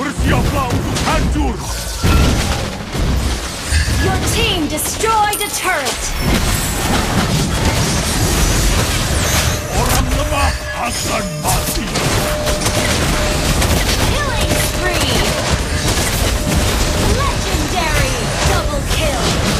Bersiaplah untuk hancur! Your team destroyed a turret! Orang lemah akan mati! Killing spree! Legendary! Double kill!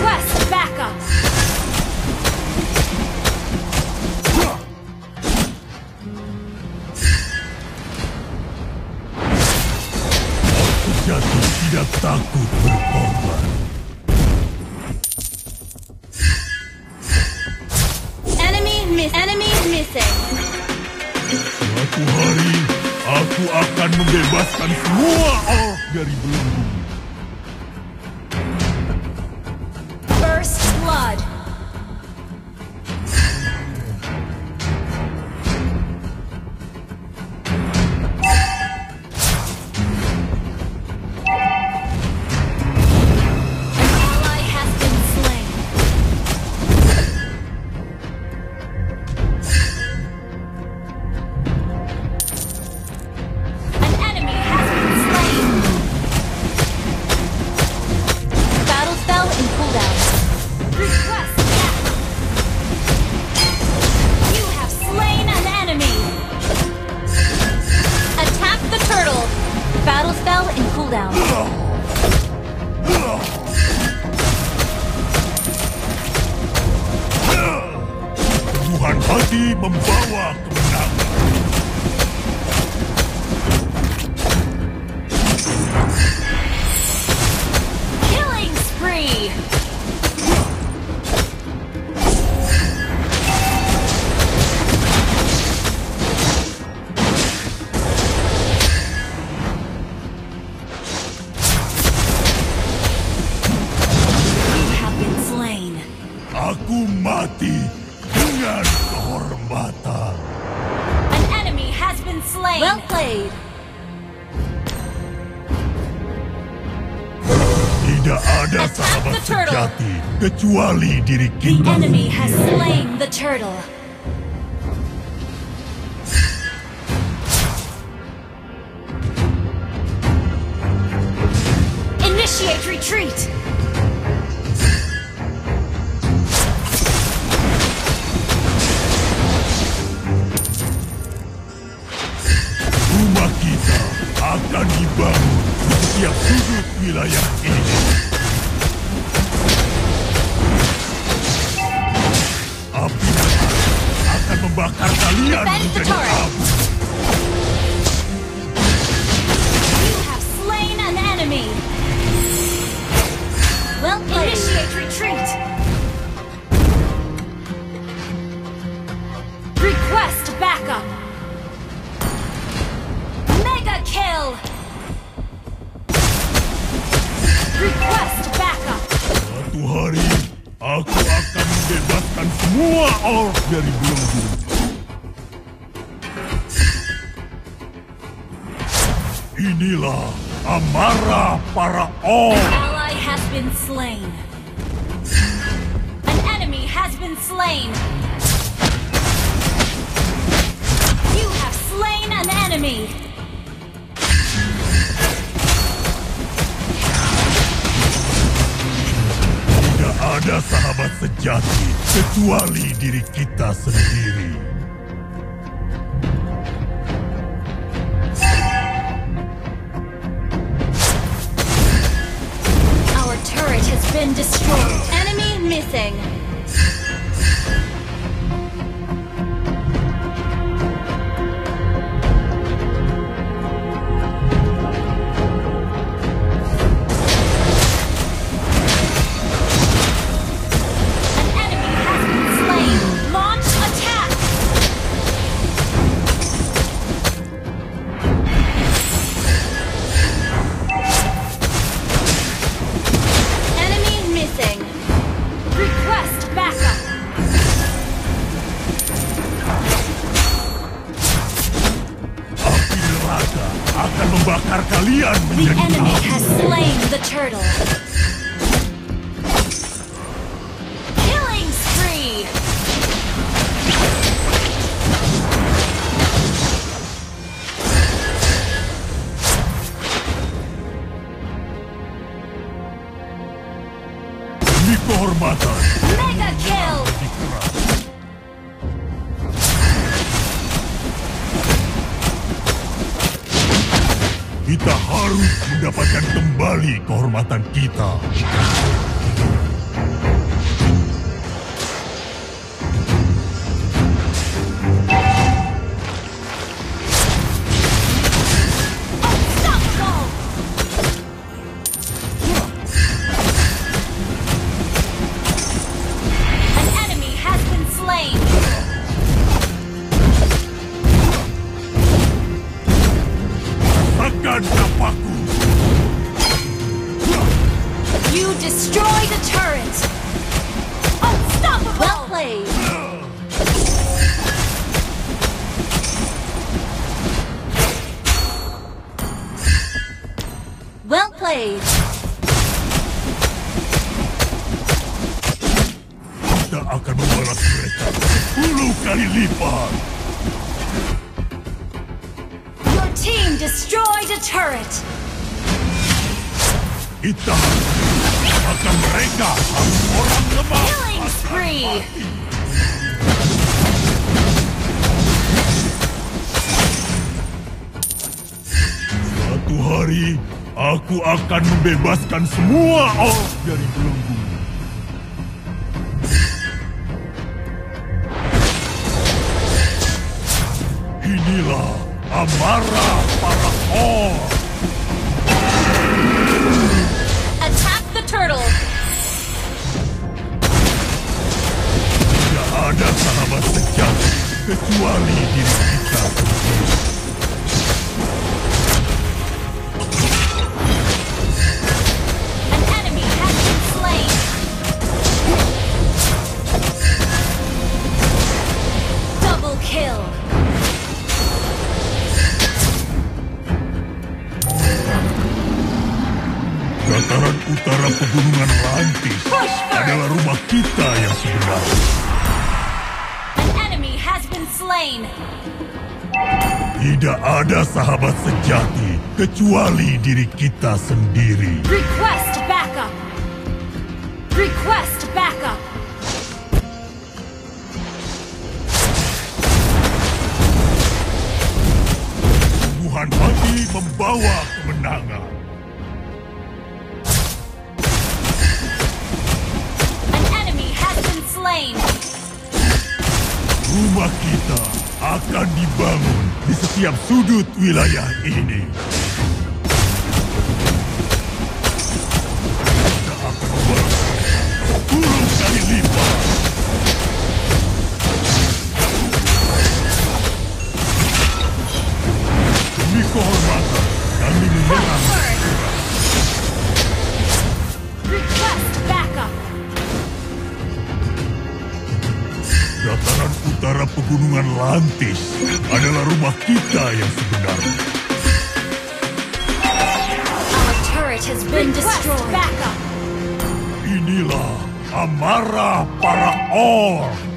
Request backup! Sejati tidak takut berkorban. Enemy miss. Enemy missing. Suatu hari, aku akan membebaskan semua orc dari belenggu. Membawa kemenangan. Sejati kecuali diri The kita. enemy has slain the turtle. Initiate retreat. Rumah kita akan dibangun di setiap sudut wilayah ini. Inilah amarah para orc. Ally has been slain. An enemy has been slain. You have slain an enemy. Ada sahabat sejati kecuali diri kita sendiri. Our turret has been destroyed. Enemy missing. The enemy has slain the turtle. Killing spree. Demi kehormatan. Kita harus mendapatkan kembali kehormatan kita. Kita akan membalas mereka sepuluh kali lipat. Your team destroyed a turret. Kita akan mereka harus orang lemah. Killing spree. Suatu hari aku akan membebaskan semua orc dari belenggu. Inilah amarah para orc. Attack the turtle. Tidak ada sahabat sejati kecuali diri kita sendiri. Ada sahabat sejati kecuali diri kita sendiri. Request backup. Request backup. Tuhan hati membawa kemenangan. An enemy has been slain. Rumah kita akan dibangun di setiap sudut wilayah ini. Kita akan membalas sepuluh kali lipat. Demi kehormatan, kami menyerang. Request backup. Dataran utara pegunungan Lantis adalah rumah kita yang sebenarnya. Inilah amarah para orc.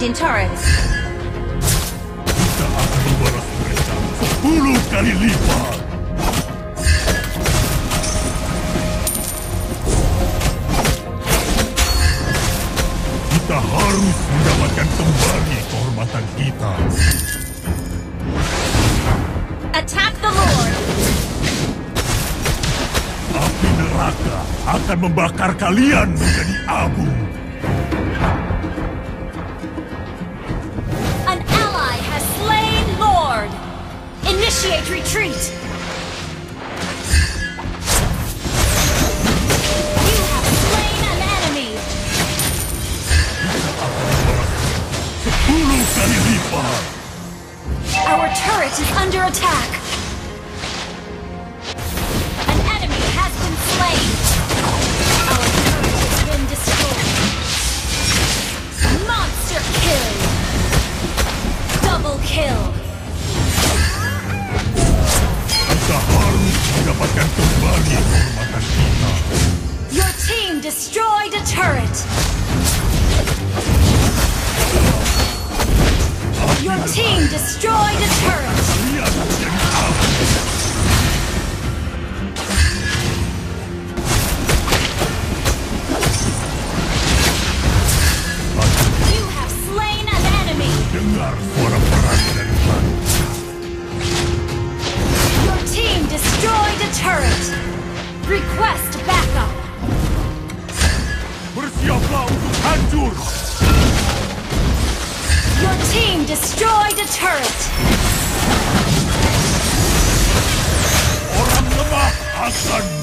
Commanding turrets. Kita akan membalas mereka sepuluh kali lipat. Kita harus mendapatkan kembali kehormatan kita. Attack the Lord! Api neraka akan membakar kalian menjadi abu. Sudden